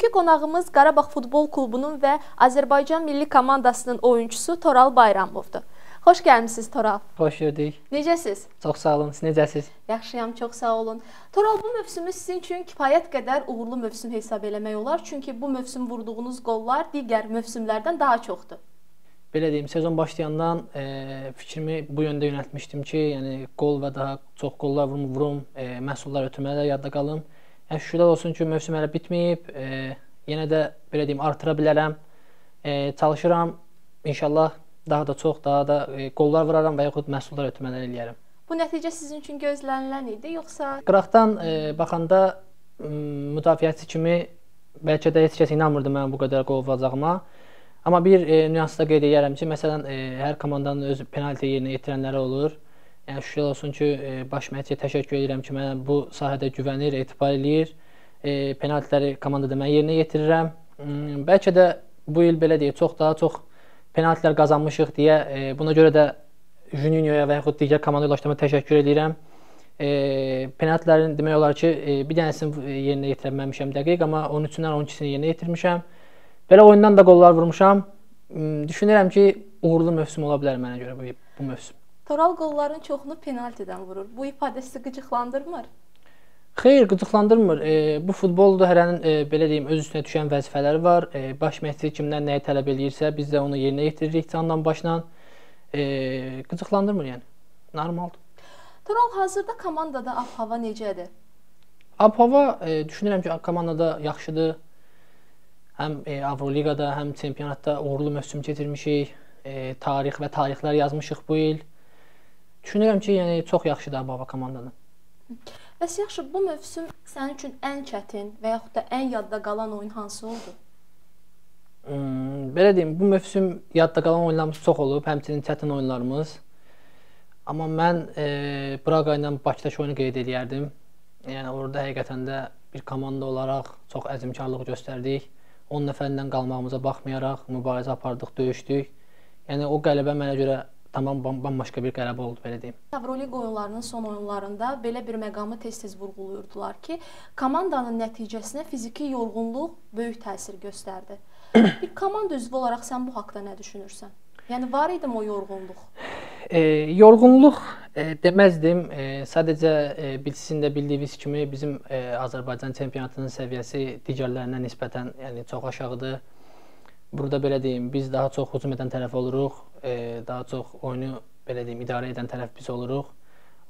Bugünkü qonağımız Qarabağ Futbol Klubunun və Azərbaycan milli komandasının oyunçusu Toral Bayramovdur. Xoş gəlmisiniz Toral. Xoş gördük. Necəsiz? Çox sağ olun. Siz necəsiz? Yaxşıyam, çox sağ olun. Toral, bu mövsümü sizin üçün kifayət qədər uğurlu mövsüm hesab eləmək olar, çünki bu mövsüm vurduğunuz qollar digər mövsümlərdən daha çoxdur. Belə deyim, sezon başlayandan e, fikrimi bu yöndə yönəltmişdim ki, yəni qol və daha çox qollar vurum, vurum e, məhsullar ötürmələr yadda qalım. Yəni şükürlər olsun ki, mövsüm hələ bitməyib. E, yenə də belə deyim, artıra bilərəm. E, çalışıram. İnşallah daha da çox, daha da e, qollar vuraram və yaxud məhsullar ötürmələr eləyərəm. Bu nəticə sizin üçün gözlənilən idi, yoxsa Qıraqdan e, baxanda müdafiəçi kimi bəlkə də heç kəs inanmırdı mənim bu qədər qol vuracağıma. Amma bir e, nüansda qeyd edirəm ki, məsələn, e, hər komandanın öz penalti yerinə yetirənləri olur. Yəni şükür olsun ki, e, baş məşqçiyə təşəkkür edirəm ki, mənə bu sahədə güvənir, etibar eləyir. E, penaltiləri komandada mən yerinə yetirirəm. Hmm, bəlkə də bu il belə deyək, çox daha çox penaltilər qazanmışıq deyə e, buna görə də Juninhoya və yaxud digər komanda yoldaşlarıma təşəkkür edirəm. E, penaltilərin demək olar ki, e, bir dənəsini yerinə yetirə bilməmişəm dəqiq, amma 13-dən 12-sini yerinə yetirmişəm. Belə oyundan da qollar vurmuşam. Hmm, düşünürəm ki, uğurlu mövsüm ola bilər mənə görə bu bu mövsüm. Toral qolların çoxunu penaltidən vurur. Bu ifadə sizi qıcıqlandırmır? Xeyr, qıcıqlandırmır. E, bu futbolda hərənin e, belə deyim, öz üstünə düşən vəzifələri var. E, baş məşqçi kimdən nəyi tələb eləyirsə, biz də onu yerinə yetiririk candan başla. E, qıcıqlandırmır yəni. Normaldır. Toral hazırda komandada ab-hava necədir? Ab-hava e, düşünürəm ki, komandada yaxşıdır. Həm e, Avroliqada, həm çempionatda uğurlu mövsüm keçirmişik. E, tarix və tarixlər yazmışıq bu il. Düşünürəm ki, yəni çox yaxşıdır Ababa komandanın. Bəs yaxşı, bu mövsüm sənin üçün ən çətin və yaxud da ən yadda qalan oyun hansı oldu? Hmm, belə deyim, bu mövsüm yadda qalan oyunlarımız çox olub, həmçinin çətin oyunlarımız. Amma mən e, Braqa ilə Bakıdakı oyunu qeyd edərdim. Yəni orada həqiqətən də bir komanda olaraq çox əzmkarlıq göstərdik. 10 nəfərlə qalmağımıza baxmayaraq mübarizə apardıq, döyüşdük. Yəni o qələbə mənə görə tamam bambaşqa bir qələbə oldu belə deyim. Avroliqa oyunlarının son oyunlarında belə bir məqamı tez-tez vurğulayırdılar ki, komandanın nəticəsinə fiziki yorğunluq böyük təsir göstərdi. bir komanda üzvü olaraq sən bu haqqda nə düşünürsən? Yəni var idi o yorğunluq? E, yorğunluq e, deməzdim. E, sadəcə e, sizin də bildiyiniz kimi bizim e, Azərbaycan çempionatının səviyyəsi digərlərinə nisbətən yəni çox aşağıdır. Burada belə deyim, biz daha çox hücum edən tərəf oluruq, e, daha çox oyunu belə deyim idarə edən tərəf biz oluruq.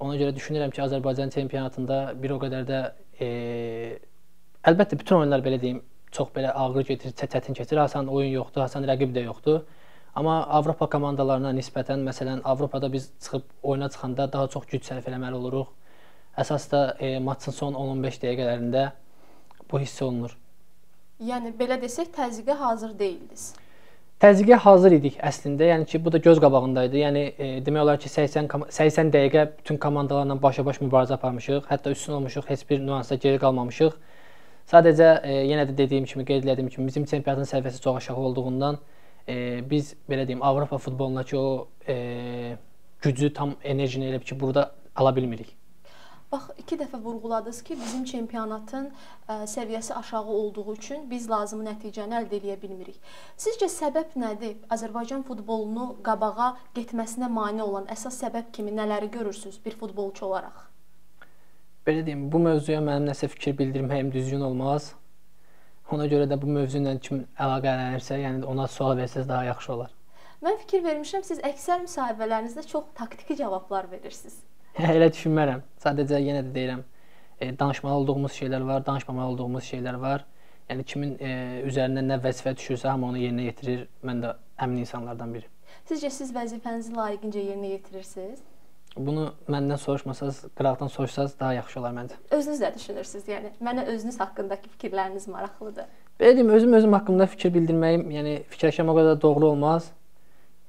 Ona görə düşünürəm ki, Azərbaycan çempionatında bir o qədər də e, əlbəttə bütün oyunlar belə deyim, çox belə ağır keçir, çətin keçir. Asan oyun yoxdur, asan rəqib də yoxdur. Amma Avropa komandalarına nisbətən, məsələn, Avropada biz çıxıb oyuna çıxanda daha çox güc sərf eləməli oluruq. Əsas da e, maçın son 10-15 dəqiqələrində bu hiss olunur. Yəni belə desək, təzyiqə hazır deyildiniz. Təzyiqə hazır idik əslində. Yəni ki, bu da göz qabağındaydı. Yəni e, demək olar ki, 80 80 dəqiqə bütün komandalarla başa-baş mübarizə aparmışıq. Hətta üstün olmuşuq, heç bir nüansda geri qalmamışıq. Sadəcə e, yenə də dediyim kimi, qeyd etdiyim kimi bizim çempionatın səviyyəsi çox aşağı olduğundan e, biz belə deyim Avropa futbolundakı o e, gücü tam enerjini elə ki, burada ala bilmirik. Bax, iki dəfə vurğuladınız ki, bizim çempionatın ə, səviyyəsi aşağı olduğu üçün biz lazımi nəticəni əldə edə bilmirik. Sizcə səbəb nədir? Azərbaycan futbolunu qabağa getməsinə mane olan əsas səbəb kimi nələri görürsüz bir futbolçu olaraq? Belə deyim, bu mövzuya mənim nəsə fikir bildirməyim düzgün olmaz. Ona görə də bu mövzu ilə kim əlaqələnirsə, yəni ona sual versəz daha yaxşı olar. Mən fikir vermişəm, siz əksər müsahibələrinizdə çox taktiki cavablar verirsiniz. Elə düşünmərəm. Sadəcə yenə də deyirəm, e, danışmalı olduğumuz şeylər var, danışmamalı olduğumuz şeylər var. Yəni kimin e, üzərinə nə vəzifə düşürsə, hamı onu yerinə yetirir. Mən də həmin insanlardan biriyim. Sizcə siz vəzifənizi layiqincə yerinə yetirirsiniz? Bunu məndən soruşmasaz, qıraqdan soruşsaz daha yaxşı olar məncə. Özünüz nə düşünürsüz? Yəni mənə özünüz haqqındakı fikirləriniz maraqlıdır. Belə deyim, özüm özüm haqqımda fikir bildirməyim, yəni fikirləşməm o qədər doğru olmaz.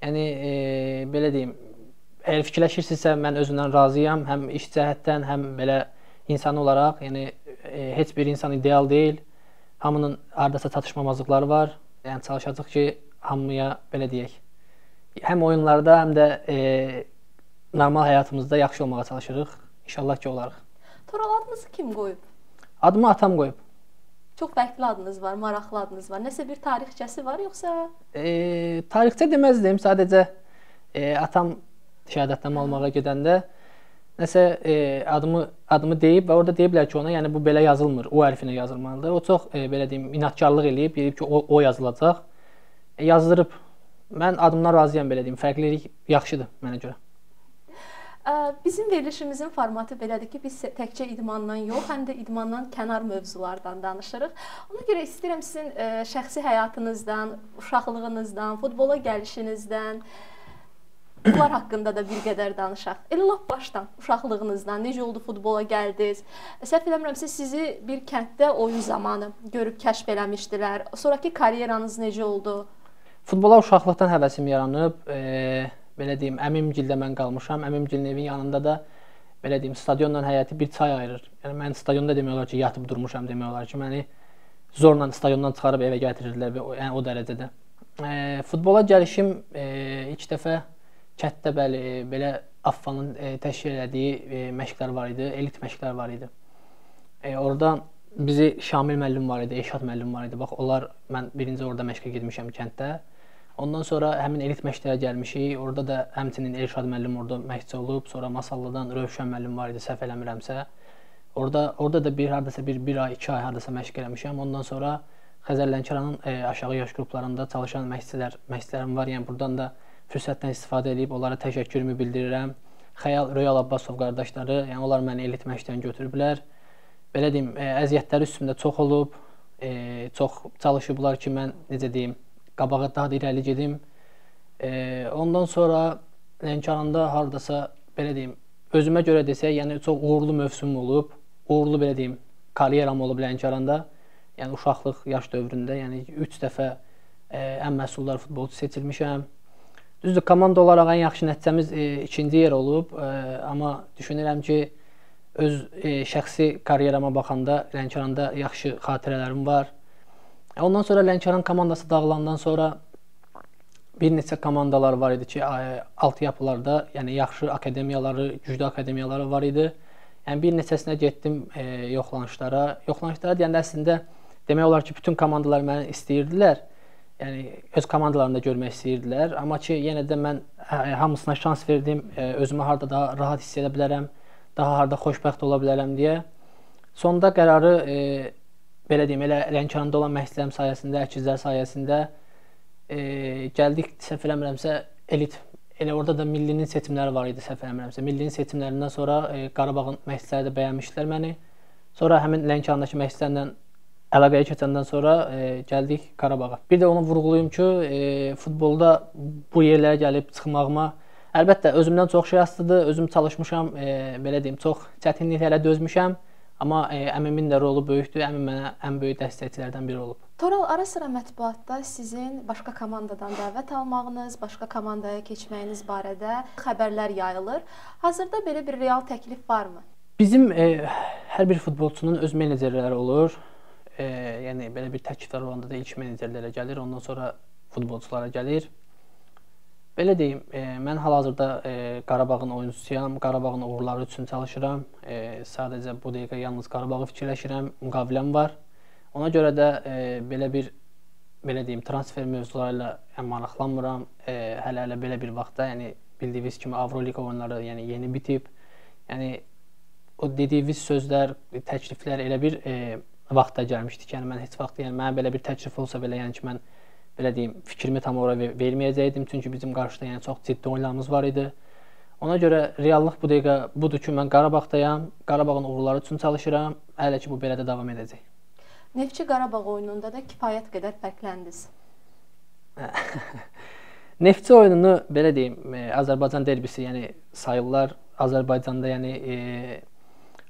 Yəni e, belə deyim, əgər fikirləşirsinizsə mən özümdən razıyam, həm iş cəhətdən, həm belə insan olaraq, yəni e, heç bir insan ideal deyil. Hamının hardasa çatışmamazlıqları var. Yəni çalışacağıq ki, hamıya belə deyək, həm oyunlarda, həm də e, normal həyatımızda yaxşı olmağa çalışırıq. İnşallah ki, olarıq. Toral adınızı kim qoyub? Adımı atam qoyub. Çox fərqli adınız var, maraqlı adınız var. Nəsə bir tarixçəsi var yoxsa? E, tarixçə deməzdim, sadəcə e, atam şəhadətnamə almağa gedəndə nəsə e, adımı adımı deyib və orada deyiblər ki, ona, yəni bu belə yazılmır, o hərfinə yazılmalıdır. O çox e, belə deyim, inadkarlıq eləyib, deyib ki, o, o yazılacaq. E, yazdırıb. Mən adımdan razıyam belə deyim. Fərqlilik yaxşıdır mənə görə. Bizim verilişimizin formatı belədir ki, biz təkcə idmandan yox, həm də idmandan kənar mövzulardan danışırıq. Ona görə istəyirəm sizin ə, şəxsi həyatınızdan, uşaqlığınızdan, futbola gəlişinizdən, bunlar haqqında da bir qədər danışaq. Elə lap başdan, uşaqlığınızdan, necə oldu futbola gəldiniz? Səhv eləmirəmsə sizi bir kənddə oyun zamanı görüb kəşf eləmişdilər. Sonrakı karyeranız necə oldu? Futbola uşaqlıqdan həvəsim yaranıb. E belə deyim, əmimgildə mən qalmışam. Əmimgilin evin yanında da belə deyim, stadionla həyəti bir çay ayırır. Yəni mən stadionda demək olar ki, yatıb durmuşam demək olar ki, məni zorla stadiondan çıxarıb evə gətirirdilər və yəni o dərəcədə. E, futbola gəlişim e, ilk dəfə Kətdə bəli belə Affanın e, təşkil elədiyi e, məşqlər var idi, elit məşqlər var idi. E, orada bizi Şamil müəllim var idi, Eşad müəllim var idi. Bax onlar mən birinci orada məşqə getmişəm kənddə. Ondan sonra həmin elit məşqlərə gəlmişik. Orada da həmçinin Elşad müəllim orada məşqçi olub, sonra Masallıdan Rövşən müəllim var idi, səhv eləmirəmsə. Orada orada da bir hardasa bir 1 ay, 2 ay hardasa məşq eləmişəm. Ondan sonra Xəzər Lənkəranın e, aşağı yaş qruplarında çalışan məşqçilər, məşqçilərim var. Yəni burdan da fürsətdən istifadə edib onlara təşəkkürümü bildirirəm. Xəyal Royal Abbasov qardaşları, yəni onlar məni elit məşqdən götürüblər. Belə deyim, e, əziyyətləri üstümdə çox olub. E, çox çalışıblar ki, mən necə deyim, qabağa daha da irəli gedim. E, ondan sonra Lənkəranda hardasa belə deyim, özümə görə desək, yəni çox uğurlu mövsüm olub. Uğurlu belə deyim, karyeram olub Lənkəranda. Yəni uşaqlıq yaş dövründə, yəni 3 dəfə e, ən məhsuldar futbolçu seçilmişəm. Düzdür, komanda olaraq ən yaxşı nəticəmiz e, ikinci yer olub, e, amma düşünürəm ki, öz e, şəxsi karyerama baxanda Lənkəranda yaxşı xatirələrim var. Ondan sonra Lənkəran komandası dağılandan sonra bir neçə komandalar var idi ki, alt yapılarda, yəni yaxşı akademiyaları, güclü akademiyaları var idi. Yəni bir neçəsinə getdim e, yoxlanışlara. Yoxlanışlara deyəndə əslində demək olar ki, bütün komandalar məni istəyirdilər. Yəni öz komandalarında görmək istəyirdilər, amma ki, yenə də mən ə, hamısına şans verdim, ə, özümü harda daha rahat hiss edə bilərəm, daha harda xoşbəxt ola bilərəm deyə. Sonda qərarı ə, belə deyim, elə Lənkəranda olan məşqçilərim sayəsində, əkizlər sayəsində e, gəldik, səhv eləmirəmsə, elit elə orada da millinin seçimləri var idi, səhv eləmirəmsə. Millinin seçimlərindən sonra e, Qarabağın məşqçiləri də bəyənmişdilər məni. Sonra həmin Lənkərandakı məşqçilərlə əlaqəyə keçəndən sonra e, gəldik Qarabağa. Bir də onu vurğulayım ki, e, futbolda bu yerlərə gəlib çıxmağıma əlbəttə özümdən çox şey asılıdır. Özüm çalışmışam, e, belə deyim, çox çətinliklərə dözmüşəm. Amma e, əmimin də rolu böyükdür. Əmim mənə ən böyük dəstəkçilərdən biri olub. Toral ara sıra mətbuatda sizin başqa komandadan dəvət almağınız, başqa komandaya keçməyiniz barədə xəbərlər yayılır. Hazırda belə bir real təklif varmı? Bizim e, hər bir futbolçunun öz menecerləri olur. E, yəni belə bir təkliflər olanda da ilk menecerlərə gəlir, ondan sonra futbolçulara gəlir. Belə deyim, e, mən hal-hazırda e, Qarabağın oyunçusuyam. Qarabağın uğurları üçün çalışıram. E, sadəcə bu dəqiqə yalnız Qarabağı fikirləşirəm. Müqaviləm var. Ona görə də e, belə bir belə deyim, transfer mövzuları ilə maraqlanmıram. E, hələ-hələ belə bir vaxtda, yəni bildiyiniz kimi Avroliqa oyunları yəni yeni bitib. Yəni o dediyiniz sözlər, təkliflər elə bir e, vaxtda gəlmişdi ki, yəni mən heç vaxt yəni mənə belə bir təklif olsa belə, yəni ki mən belə deyim, fikrimi tam ora ver verməyəcəydim. Çünki bizim qarşıda yəni çox ciddi oyunlarımız var idi. Ona görə reallıq bu dəqiqə budur ki, mən Qarabağdayam. Qarabağın uğurları üçün çalışıram. Hələ ki bu belə də davam edəcək. Neftçi Qarabağ oyununda da kifayət qədər fərqləndiniz. Neftçi oyununu belə deyim, e, Azərbaycan derbisi, yəni sayırlar. Azərbaycanda yəni e,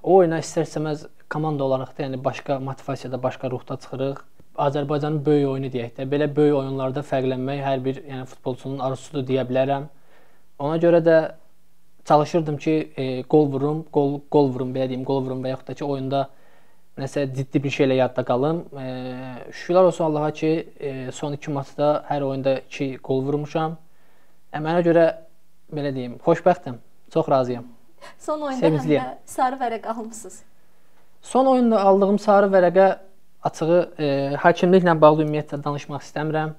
o oyuna istər-istəməz komanda olaraq da, yəni başqa motivasiyada, başqa ruhda çıxırıq. Azərbaycanın böyük oyunu deyək də, belə böyük oyunlarda fərqlənmək hər bir yəni futbolçunun arzusudur deyə bilərəm. Ona görə də çalışırdım ki, e, qol vurum, qol qol vurum belə deyim, qol vurum və yaxud da ki, oyunda nəsə ciddi bir şeylə yadda qalım. E, şükürlər olsun Allaha ki, e, son 2 maçda hər oyunda 2 qol vurmuşam. E, mənə görə belə deyim, xoşbəxtəm. Çox razıyam. Son oyunda həm də sarı vərəq almısınız. Son oyunda aldığım sarı vərəqə açığı e, hakimliklə bağlı ümumiyyətlə danışmaq istəmirəm.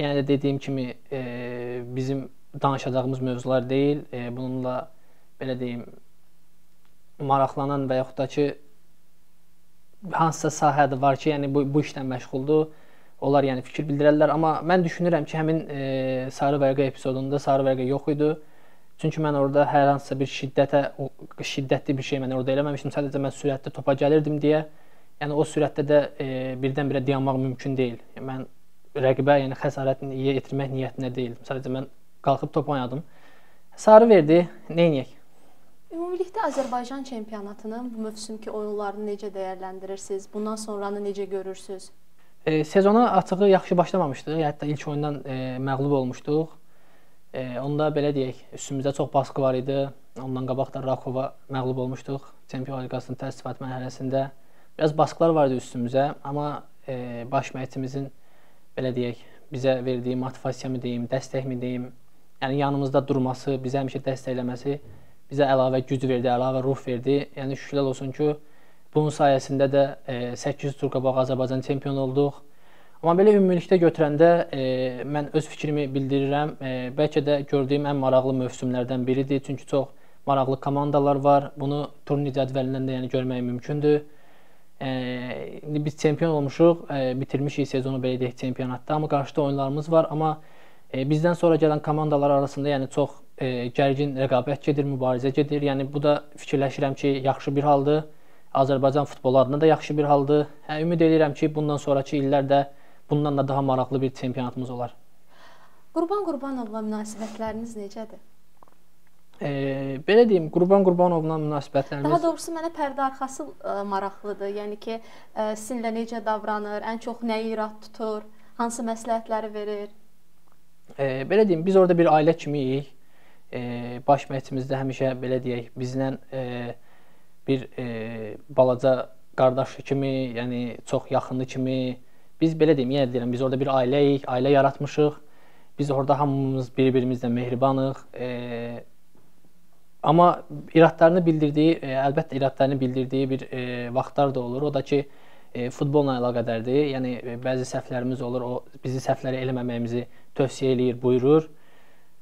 Yəni də dediyim kimi e, bizim danışacağımız mövzular deyil. E, bununla belə deyim maraqlanan və yaxud da ki hansısa sahədə var ki, yəni bu bu işlə məşğuldur. Onlar yəni fikir bildirərlər, amma mən düşünürəm ki, həmin e, sarı vərəqə epizodunda sarı vərəqə yox idi. Çünki mən orada hər hansısa bir şiddətə, şiddətli bir şey mən orada eləməmişdim. Sadəcə mən sürətli topa gəlirdim deyə. Yəni o sürətdə də e, birdən-birə dayanmaq mümkün deyil. Yəni, mən rəqibə, yəni xəsarət yetirmək niyyətində deyildim. Sadəcə mən qalxıb top oynadım. Sarı verdi. Nə edək? Ümumilikdə Azərbaycan çempionatının bu mövsümki oyunlarını necə dəyərləndirirsiniz? Bundan sonranı necə görürsüz? E, sezona açığı yaxşı başlamamışdıq. Hətta ilk oyundan e, məğlub olmuşduq. E, onda belə deyək, üstümüzdə çox baskı var idi. Ondan qabaq da Rakova məğlub olmuşduq Çempion Liqasının təsdiqat mərhələsində. Biraz baskılar var idi üstümüzə, amma e, baş məşqçimizin belə deyək, bizə verdiyi motivasiyamı deyim, dəstəkmi deyim, yəni yanımızda durması, bizə həmişə dəstəkləməsi bizə əlavə güc verdi, əlavə ruh verdi. Yəni şükürlər olsun ki, bunun sayəsində də e, 800 tur qabaq Azərbaycan çempion olduq. Amma belə ümumilikdə götürəndə e, mən öz fikrimi bildirirəm. E, bəlkə də gördüyüm ən maraqlı mövsümlərdən biridir. Çünki çox maraqlı komandalar var. Bunu turnir cədvəlindən də yəni görmək mümkündür. E, indi biz çempion olmuşuq, e, bitirmişik sezonu belə deyək çempionatda, amma qarşıda oyunlarımız var, amma e, bizdən sonra gələn komandalar arasında yəni çox e, gərgin rəqabət gedir, mübarizə gedir. Yəni bu da fikirləşirəm ki, yaxşı bir haldır. Azərbaycan futbolu adına da yaxşı bir haldır. Hə, ümid edirəm ki, bundan sonrakı illərdə bundan da daha maraqlı bir çempionatımız olar. Qurban Qurbanovla münasibətləriniz necədir? E, belə deyim, Qurban Qurbanovla münasibətlərimiz Daha doğrusu mənə pərdə arxası ə, e, maraqlıdır. Yəni ki, ə, e, sizinlə necə davranır, ən çox nəyi irad tutur, hansı məsləhətləri verir? E, belə deyim, biz orada bir ailə kimiyik. E, baş məşqçimiz də həmişə belə deyək, bizlə e, bir e, balaca qardaş kimi, yəni çox yaxını kimi biz belə deyim, yenə deyirəm, biz orada bir ailəyik, ailə yaratmışıq. Biz orada hamımız bir-birimizlə mehribanıq. E, amma iradlarını bildirdiyi, e, əlbəttə iradlarını bildirdiyi bir e, vaxtlar da olur. O da ki, e, futbolla əlaqədardır. Yəni e, bəzi səhvlərimiz olur. O bizi səhvləri eləməməyimizi tövsiyə eləyir, buyurur.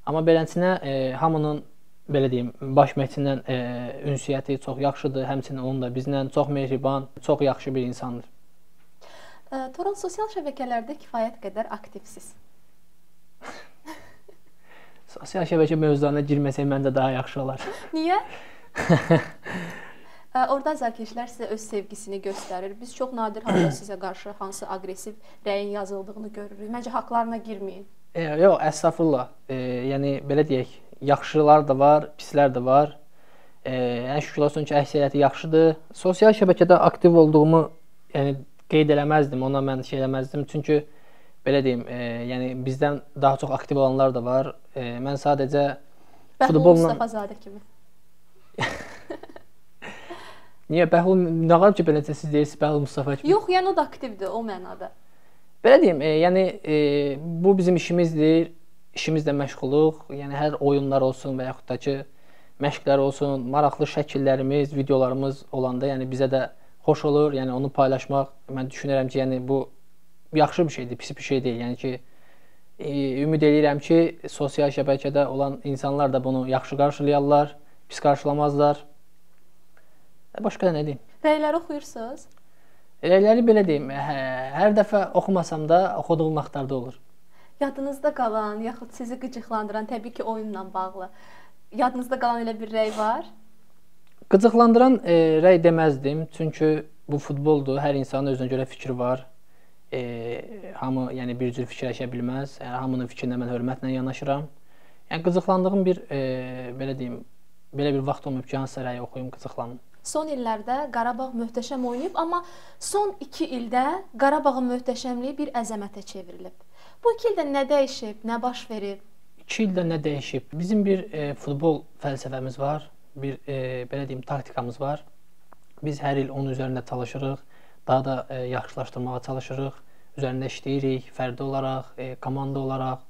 Amma beləsinə e, hamının belə deyim, baş məşqçindən e, ünsiyyəti çox yaxşıdır. Həmçinin onun da bizlə çox mehriban, çox yaxşı bir insandır. Toran sosial şəbəkələrdə kifayət qədər aktivsiz. sosial şəbəkə mövzularına girməsək məncə daha yaxşı olar. Niyə? Orda azarkeşlər sizə öz sevgisini göstərir. Biz çox nadir halda sizə qarşı hansı aqressiv rəyin yazıldığını görürük. Məncə haqlarına girməyin. E, yox, əstəğfurullah. E, yəni belə deyək, yaxşılar da var, pislər də var. E, yəni şükür olsun ki, əksəriyyəti yaxşıdır. Sosial şəbəkədə aktiv olduğumu, yəni qeyd eləməzdim, ona mən şey eləməzdim. Çünki belə deyim, e, yəni bizdən daha çox aktiv olanlar da var. E, mən sadəcə futbolla Mustafazadə kimi. Niyə Bəhlul nə qədər ki beləcə siz deyirsiniz Bəhlul Mustafa kimi? Yox, yəni o da aktivdir o mənada. Belə deyim, e, yəni e, bu bizim işimizdir. İşimizlə məşğuluq. Yəni hər oyunlar olsun və yaxud da ki məşqlər olsun, maraqlı şəkillərimiz, videolarımız olanda, yəni bizə də xoş olur. Yəni onu paylaşmaq mən düşünürəm ki, yəni bu yaxşı bir şeydir, pis bir şey deyil. Yəni ki e, ümid edirəm ki, sosial şəbəkədə olan insanlar da bunu yaxşı qarşılayarlar, pis qarşılamazlar. E, başqa da nə deyim? Rəyləri oxuyursunuz? Rəyləri belə deyim, hə, hər dəfə oxumasam da oxuduğum vaxtlarda olur. Yadınızda qalan, yaxud sizi qıcıqlandıran təbii ki, oyunla bağlı yadınızda qalan elə bir rəy var? Qıcıqlandıran e, rəy deməzdim, çünki bu futboldur. Hər insanın özünə görə fikri var. E, hamı yəni bir cür fikirləşə bilməz. Yəni hamının fikrinə mən hörmətlə yanaşıram. Yəni qıcıqlandığım bir e, belə deyim, belə bir vaxt olmayıb ki, hansısa rəyi oxuyum, qıcıqlanım. Son illərdə Qarabağ möhtəşəm oynayıb, amma son 2 ildə Qarabağın möhtəşəmliyi bir əzəmətə çevrilib. Bu 2 ildə nə dəyişib, nə baş verib? 2 ildə nə dəyişib? Bizim bir e, futbol fəlsəfəmiz var bir e, belə deyim taktikamız var. Biz hər il onun üzərində çalışırıq, daha da e, yaxşılaşdırmağa çalışırıq, üzərində işləyirik, fərdi olaraq, e, komanda olaraq.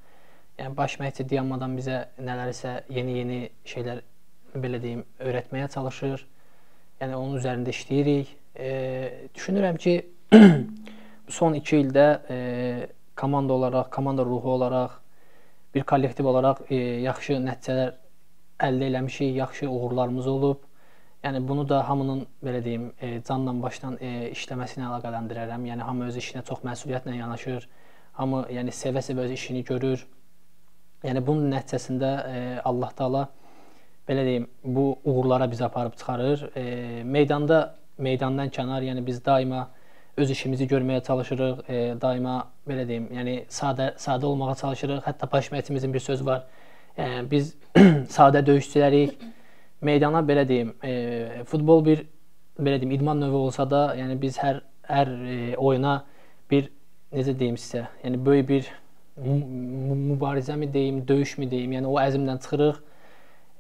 Yəni baş məşqçi dayanmadan bizə nələrsə yeni-yeni şeylər belə deyim öyrətməyə çalışır. Yəni onun üzərində işləyirik. e, düşünürəm ki, son 2 ildə e, komanda olaraq, komanda ruhu olaraq, bir kollektiv olaraq e, yaxşı nəticələr əldə eləmişik, yaxşı uğurlarımız olub. Yəni bunu da hamının belə deyim, e, canla başdan e, işləməsi ilə əlaqələndirərəm. Yəni hamı öz işinə çox məsuliyyətlə yanaşır. Hamı yəni sevə-sevə öz işini görür. Yəni bunun nəticəsində e, Allah Taala belə deyim, bu uğurlara bizi aparıb çıxarır. E, meydanda meydandan kənar, yəni biz daima öz işimizi görməyə çalışırıq, e, daima belə deyim, yəni sadə sadə olmağa çalışırıq. Hətta baş mətimizin bir sözü var. E, biz sadə döyüşçülərik. Meydana belə deyim, e, futbol bir belə deyim idman növü olsa da, yəni biz hər hər e, oyuna bir necə deyim sizə, yəni böyük bir mübarizəmi deyim, döyüşmü deyim, yəni o əzmlə çıxırıq.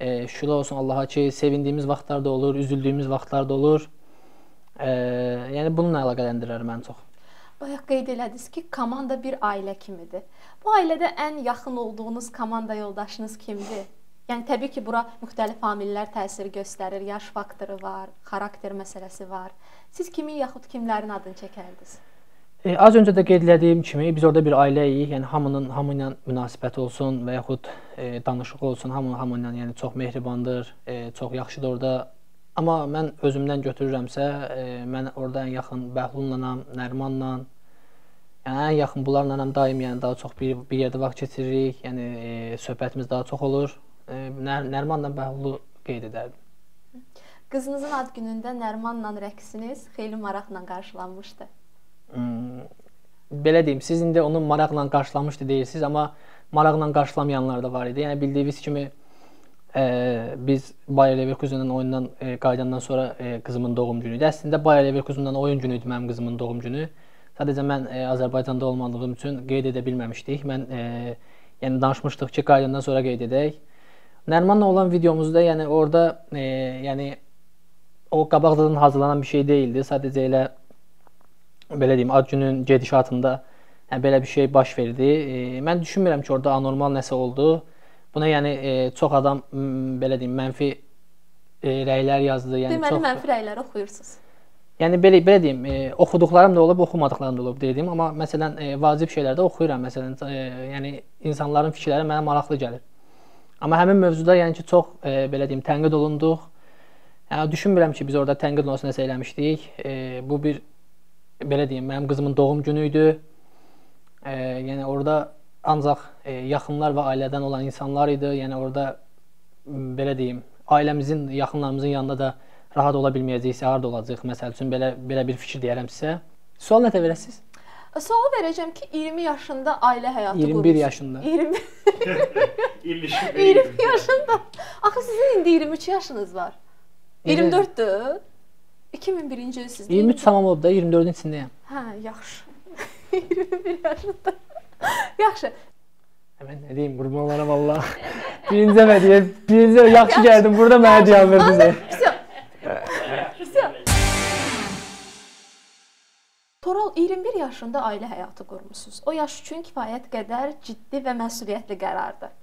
E, şükürlər olsun Allaha ki, sevindiyimiz vaxtlar da olur, üzüldüyümüz vaxtlar da olur. E, yəni bununla əlaqələndirir mən çox. Bayaq qeyd elədiniz ki, komanda bir ailə kimidir. Bu ailədə ən yaxın olduğunuz komanda yoldaşınız kimdir? Yəni təbii ki, bura müxtəlif amillər təsir göstərir. Yaş faktoru var, xarakter məsələsi var. Siz kimin yaxud kimlərin adını çəkərdiniz? E, az öncə də qeyd etdiyim kimi biz orada bir ailəyik. Yəni hamının hamı ilə münasibət olsun və yaxud e, danışıq olsun, hamı hamı ilə yəni çox mehribandır, e, çox yaxşıdır orada Amma mən özümdən götürürəmsə, e, mən orada ən yaxın Bəhlullanam, Nərmanla. Yəni ən yaxın bunlarla daim yəni daha çox bir bir yerdə vaxt keçiririk. Yəni e, söhbətimiz daha çox olur. E, Nər Nərmanla Bəhlulu qeyd edərdim. Qızınızın ad günündə Nərmanla rəqsiniz xeyli maraqla qarşılanmışdı. Hmm, belə deyim, siz indi onu maraqla qarşılamışdı deyirsiniz, amma maraqla qarşılamayanlar da var idi. Yəni bildiyiniz kimi e, biz Bayer Leverkusen'in oyundan e, qayıdandan sonra e, qızımın doğum günü idi. Əslində Bayer Leverkusen'dan oyun günü idi mənim qızımın doğum günü. Sadəcə mən e, Azərbaycanda olmadığım üçün qeyd edə bilməmişdik. Mən e, yəni danışmışdıq ki, qayıdandan sonra qeyd edək. Nərmanla olan videomuzda yəni orada e, yəni o qabaqdan hazırlanan bir şey deyildi. Sadəcə elə belə deyim, ad günün gedişatında yəni belə bir şey baş verdi. E, mən düşünmürəm ki, orada anormal nəsə oldu. Buna yəni e, çox adam belə deyim, mənfi e, rəylər yazdı. Yəni Deməli çox mənfi rəyləri oxuyursunuz. Yəni belə belə deyim, e, oxuduqlarım da olub, oxumadıqlarım da olub dedim, amma məsələn e, vacib şeylərdə oxuyuram. Məsələn, e, yəni insanların fikirləri mənə maraqlı gəlir. Amma həmin mövzuda yəni ki, çox e, belə deyim, tənqid olunduq. Yəni düşünmürəm ki, biz orada tənqid olsun nəsə eləmişdik. E, bu bir belə deyim, mənim qızımın doğum günü idi. E, yəni orada ancaq e, yaxınlar və ailədən olan insanlar idi. Yəni orada belə deyim, ailəmizin, yaxınlarımızın yanında da rahat ola bilməyəcəksə harda olacaq? Məsəl üçün belə belə bir fikir deyərəm sizə. Sual nə verəsiz? Sual verəcəm ki, 20 yaşında ailə həyatı 21 qurmusunuz. yaşında. 20 İlişim 20 yaşında. Axı sizin indi 23 yaşınız var. Necə? 24-dür. 2001-ci il sizdə. 23 tamam olub da 24-ün içindəyəm. Hə, yaxşı. 21 yaşında. Yaxşı. Mən nə deyim, qurban olaram Allah. Birinci əvə deyə, birinci əvə yaxşı gəldim. Burada mənə deyən verdiniz. Toral 21 yaşında ailə həyatı qurmusunuz. O yaş üçün kifayət qədər ciddi və məsuliyyətli qərardır.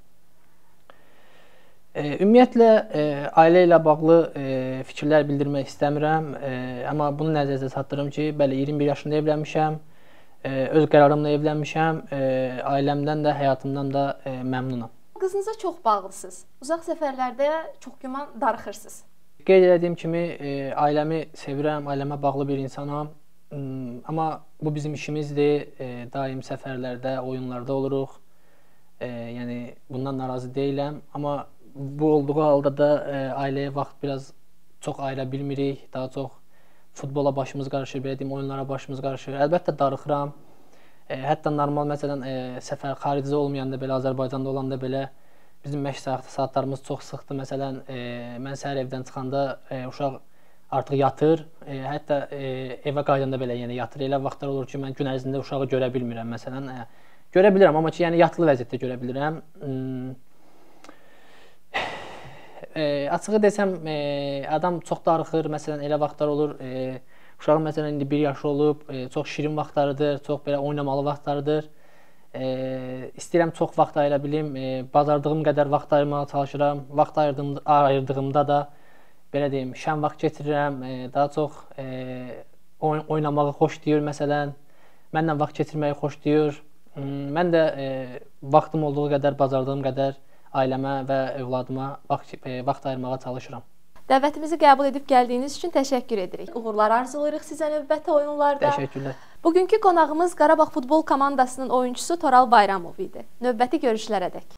E, ümumiyyətlə e, ailə ilə bağlı e, fikirlər bildirmək istəmirəm, e, amma bunu nəzərdə çatdırım ki, bəli 21 yaşında evlənmişəm. E, öz qərarımla evlənmişəm. E, ailəmdən də, həyatımdan da e, məmnunam. Qızınıza çox bağlısınız. Uzaq səfərlərdə çox güman darıxırsınız. Qeyd etdiyim kimi e, ailəmi sevirəm, ailəmə bağlı bir insanam. Hmm, Amma bu bizim işimizdir. Daim səfərlərdə, oyunlarda oluruq. Yəni bundan narazı deyiləm, amma bu olduğu halda da ailəyə vaxt biraz çox ayıra bilmirik. Daha çox futbola başımız qarışır, belə deyim, oyunlara başımız qarışır. Əlbəttə darıxıram. E, hətta normal məsələn e, səfər xaricdə olmayanda belə Azərbaycanda olanda belə bizim məşq saat saatlarımız çox sıxdır. Məsələn, e, mən səhər evdən çıxanda e, uşaq artıq yatır. E, hətta e, evə qayıdanda belə yəni yatır. Elə vaxtlar olur ki, mən gün ərzində uşağı görə bilmirəm məsələn. E, görə bilirəm, amma ki, yəni yatılı vəziyyətdə görə bilirəm. Hmm. E, açığı desəm, e, adam çox darıxır. Məsələn, elə vaxtlar olur, e, uşağın məsələn indi 1 yaşı olub, e, çox şirin vaxtlarıdır, çox belə oynamalı vaxtlarıdır. E, istəyirəm çox vaxt ayıra bilim. E, bacardığım qədər vaxt ayırmağa çalışıram. Vaxt ayırdığım ayırdığımda da belə deyim, şən vaxt keçirirəm. E, daha çox e, oyn oynamağı xoşlayır məsələn. Mənlə vaxt keçirməyi xoşlayır. Mən də e, vaxtım olduğu qədər, bacardığım qədər ailəmə və övladıma vaxt e, vaxt ayırmağa çalışıram. Dəvətimizi qəbul edib gəldiyiniz üçün təşəkkür edirik. Uğurlar arzulayırıq sizə növbəti oyunlarda. Təşəkkürlər. Bugünkü qonağımız Qarabağ futbol komandasının oyunçusu Toral Bayramov idi. Növbəti görüşlərədək.